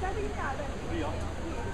嘉宾，可以啊。